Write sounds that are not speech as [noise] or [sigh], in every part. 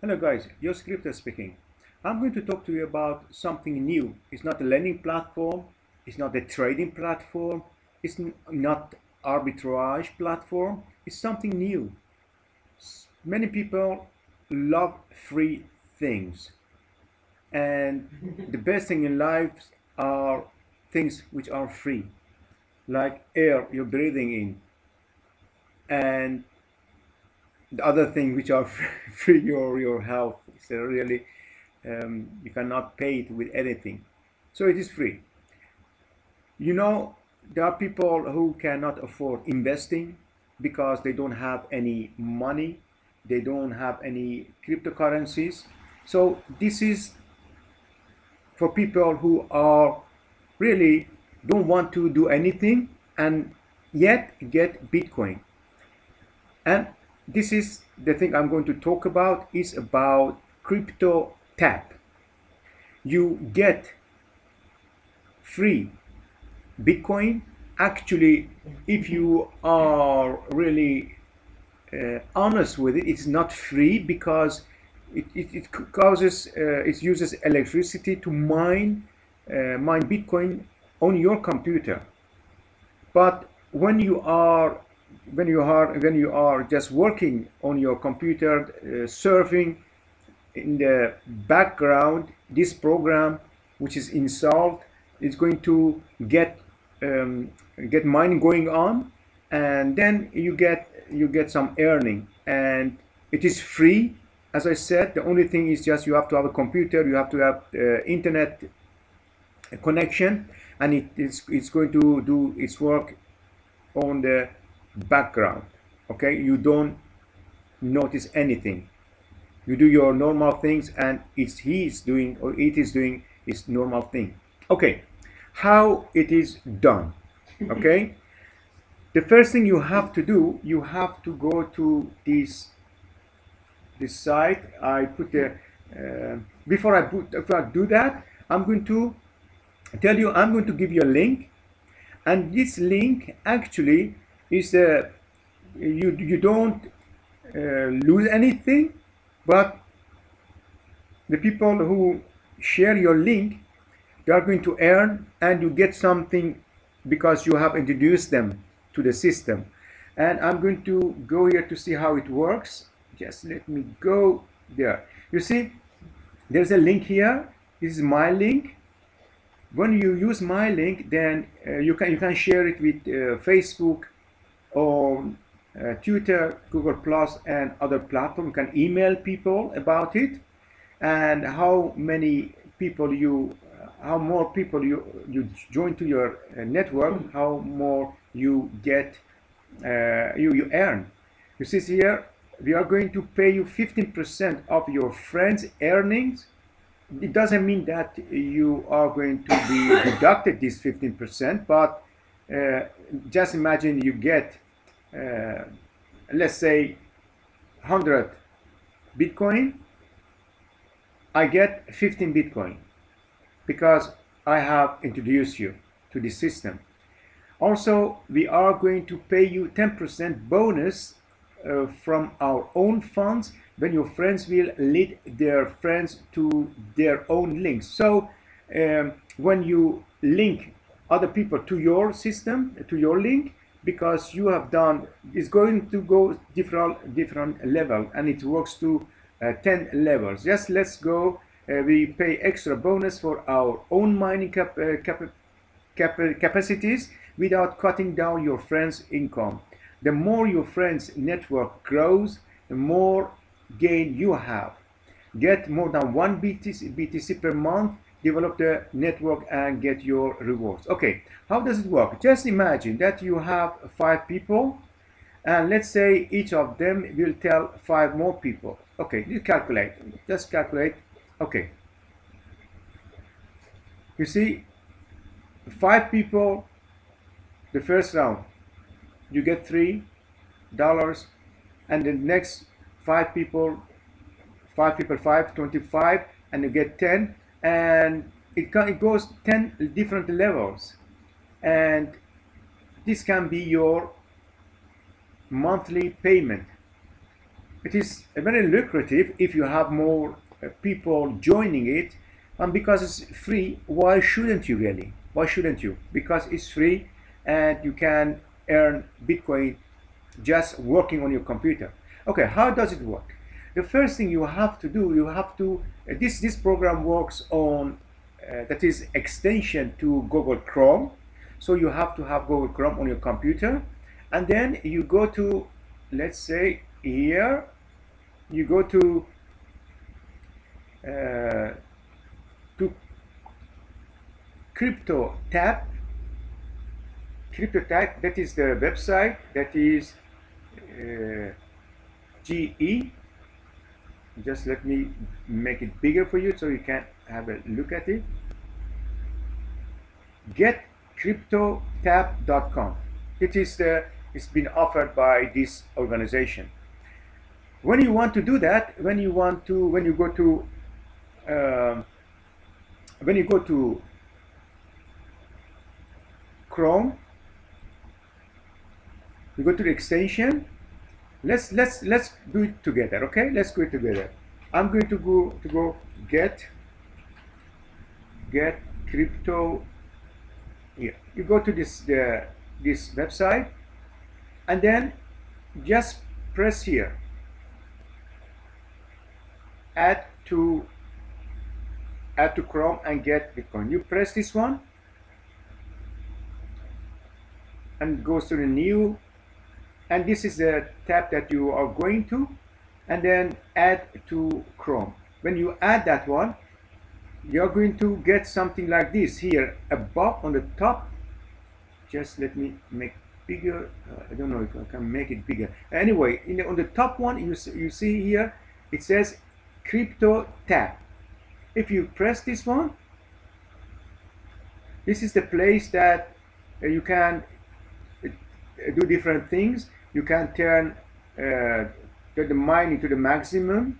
Hello guys, your scripter speaking. I'm going to talk to you about something new. It's not a lending platform, it's not a trading platform, it's not arbitrage platform, it's something new. Many people love free things. And [laughs] the best thing in life are things which are free, like air you're breathing in, and the other thing which are [laughs] free your your health so really um, you cannot pay it with anything. So it is free. You know there are people who cannot afford investing because they don't have any money they don't have any cryptocurrencies. So this is for people who are really don't want to do anything and yet get bitcoin. And this is the thing I'm going to talk about is about crypto tap. You get free Bitcoin. Actually, if you are really uh, honest with it, it's not free because it, it, it causes uh, it uses electricity to mine uh, mine Bitcoin on your computer. But when you are when you are when you are just working on your computer uh, surfing in the background this program which is installed is going to get um, get mining going on and then you get you get some earning. And it is free. As I said the only thing is just you have to have a computer you have to have uh, internet connection and it is it's going to do its work on the background okay? You don't notice anything. You do your normal things and it's he is doing or it is doing its normal thing. Okay how it is done okay? The first thing you have to do you have to go to this this site. I put the uh, before i put before i do that i'm going to tell you i'm going to give you a link. And this link actually is uh, you you don't uh, lose anything, but the people who share your link, they are going to earn, and you get something because you have introduced them to the system. And I'm going to go here to see how it works. Just let me go there. You see, there's a link here. This is my link. When you use my link, then uh, you can you can share it with uh, Facebook, or uh, Twitter, Google Plus, and other platforms. You can email people about it, and how many people you, how more people you you join to your uh, network, how more you get, uh, you you earn. You see here, we are going to pay you 15% of your friends' earnings. It doesn't mean that you are going to be [laughs] deducted this 15%, but uh, just imagine you get, uh, let's say, 100 Bitcoin. I get 15 Bitcoin because I have introduced you to the system. Also, we are going to pay you 10% bonus uh, from our own funds when your friends will lead their friends to their own links. So um, when you link other people to your system, to your link, because you have done, it's going to go different, different level and it works to uh, 10 levels. Just let's go, uh, we pay extra bonus for our own mining cap, uh, cap, cap, capacities without cutting down your friend's income. The more your friend's network grows, the more gain you have. Get more than one BTC, BTC per month develop the network and get your rewards. Okay, how does it work? Just imagine that you have five people and let's say each of them will tell five more people. Okay, you calculate, just calculate. Okay. You see, five people, the first round, you get three dollars and the next five people, five people, five, 25 and you get 10 and it, it goes 10 different levels. And this can be your monthly payment. It is very lucrative if you have more uh, people joining it. And because it's free why shouldn't you really? Why shouldn't you? Because it's free and you can earn bitcoin just working on your computer. Okay how does it work the first thing you have to do you have to uh, this this program works on uh, that is extension to google chrome. So you have to have google chrome on your computer. And then you go to let's say here you go to uh, to crypto tab. Crypto tab that is the website that is uh, GE just let me make it bigger for you so you can have a look at it. Getcryptotab.com it is the it's been offered by this organization. When you want to do that when you want to when you go to um, when you go to Chrome you go to the extension let's let's let's do it together okay? Let's do it together. I'm going to go to go get get crypto here. You go to this the this website and then just press here. Add to add to Chrome and get Bitcoin. You press this one and goes to the new and this is the tab that you are going to and then add to Chrome. When you add that one you're going to get something like this here above on the top. Just let me make bigger uh, I don't know if I can make it bigger. Anyway the, on the top one you, you see here it says crypto tab. If you press this one this is the place that uh, you can uh, do different things you can turn uh, the mining to the maximum.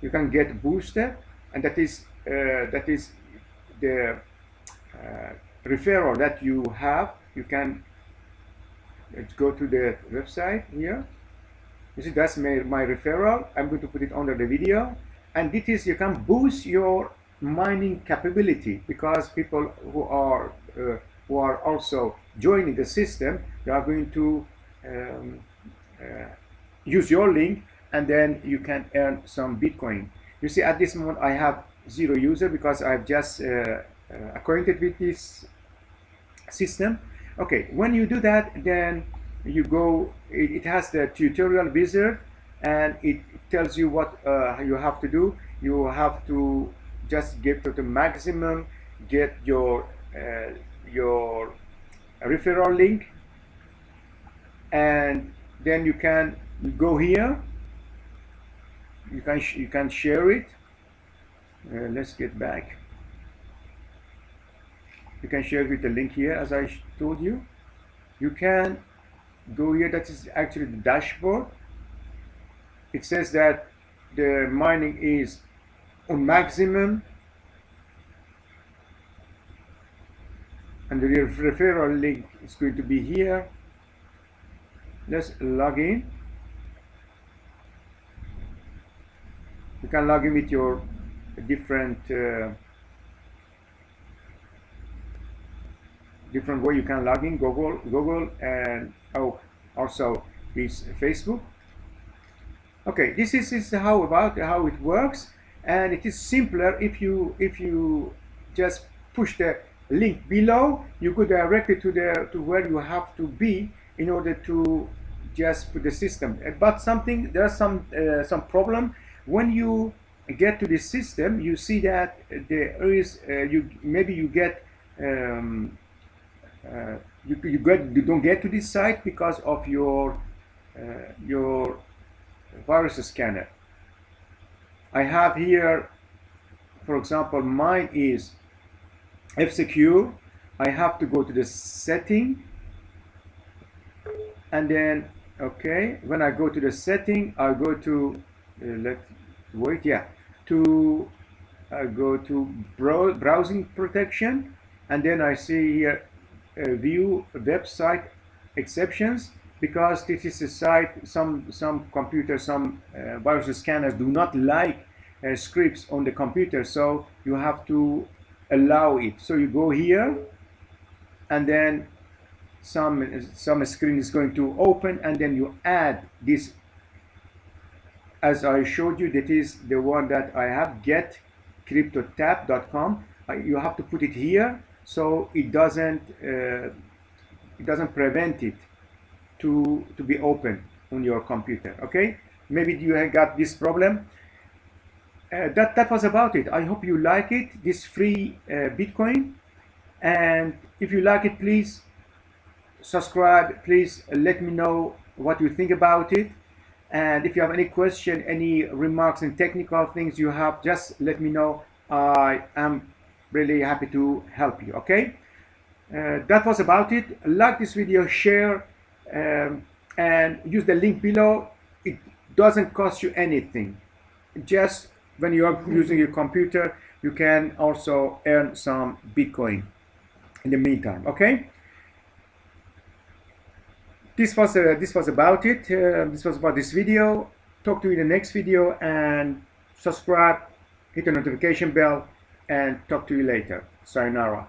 You can get boosted and that is uh, that is the uh, referral that you have. You can let's go to the website here. You see that's my, my referral. I'm going to put it under the video. And this is you can boost your mining capability because people who are uh, who are also joining the system they are going to um, uh, use your link and then you can earn some bitcoin. You see at this moment i have zero user because i've just uh, uh acquainted with this system. Okay when you do that then you go it, it has the tutorial wizard and it tells you what uh, you have to do. You have to just get to the maximum get your uh, your referral link and then you can go here. You can you can share it. Uh, let's get back. You can share with the link here as I told you. You can go here. That is actually the dashboard. It says that the mining is on maximum and the referral link is going to be here let's log in. You can log in with your different uh, different way you can log in Google Google and oh also is Facebook. Okay this is, is how about how it works and it is simpler if you if you just push the link below. You go directly to the to where you have to be in order to just put the system but something there's some uh, some problem when you get to the system you see that there is uh, you maybe you get um, uh, you, you get you don't get to this site because of your your virus scanner. I have here, for example, mine is F-Secure. I have to go to the setting and then, okay, when I go to the setting, I go to, uh, let wait, yeah, to I go to brow browsing protection. And then I see here uh, view website exceptions because this is a site some some computers some uh, virus scanners do not like uh, scripts on the computer. So you have to allow it. So you go here and then some some screen is going to open and then you add this. As I showed you that is the one that I have get cryptotab.com uh, you have to put it here so it doesn't uh, it doesn't prevent it to to be open on your computer okay? Maybe you have got this problem. Uh, that that was about it. I hope you like it this free uh, Bitcoin. And if you like it please subscribe please let me know what you think about it. And if you have any question any remarks and technical things you have just let me know. I am really happy to help you okay? Uh, that was about it. Like this video share um, and use the link below. It doesn't cost you anything. Just when you are using your computer you can also earn some bitcoin in the meantime okay this was uh, this was about it. Uh, this was about this video. Talk to you in the next video and subscribe hit the notification bell and talk to you later. Sayonara